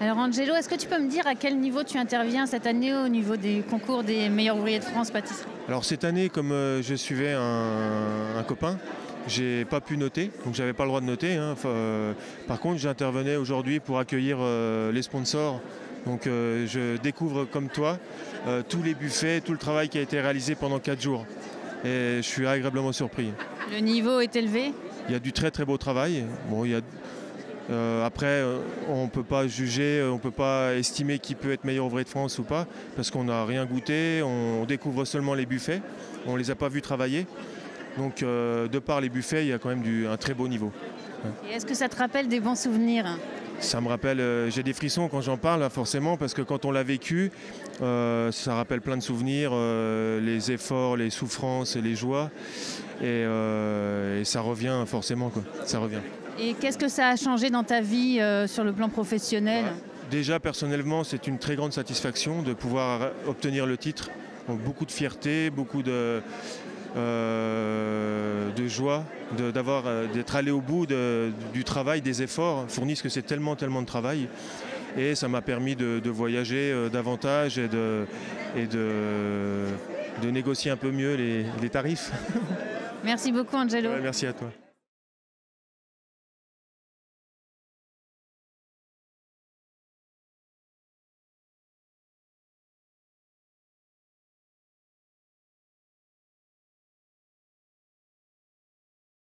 Alors Angelo, est-ce que tu peux me dire à quel niveau tu interviens cette année au niveau des concours des meilleurs ouvriers de France pâtisserie Alors cette année, comme euh, je suivais un, un copain, j'ai pas pu noter, donc j'avais pas le droit de noter. hein. Enfin, euh, par contre, j'intervenais aujourd'hui pour accueillir euh, les sponsors. Donc euh, je découvre comme toi tous les buffets, tout le travail qui a été réalisé pendant 4 jours. Et je suis agréablement surpris. Le niveau est élevé? Il y a du très très beau travail. Bon, il y a, euh, après, euh, on ne peut pas juger, on ne peut pas estimer qui peut être meilleur ouvrier de France ou pas, parce qu'on n'a rien goûté, on découvre seulement les buffets, on ne les a pas vus travailler. Donc, euh, de par les buffets, il y a quand même du, un très beau niveau. Est-ce que ça te rappelle des bons souvenirs? Ça me rappelle, j'ai des frissons quand j'en parle, hein, forcément, parce que quand on l'a vécu, ça rappelle plein de souvenirs, les efforts, les souffrances et les joies. Et, et ça revient forcément, quoi. Ça revient. Et qu'est-ce que ça a changé dans ta vie euh, sur le plan professionnel Déjà, personnellement, c'est une très grande satisfaction de pouvoir obtenir le titre. Donc, beaucoup de fierté, beaucoup de, euh, de joie d'avoir, euh, d'être allé au bout de- du travail, des efforts fournis, parce que c'est tellement, tellement de travail. Et ça m'a permis de, de voyager davantage et, de, et de, de négocier un peu mieux les, les tarifs. Merci beaucoup Angelo. Ouais, merci à toi.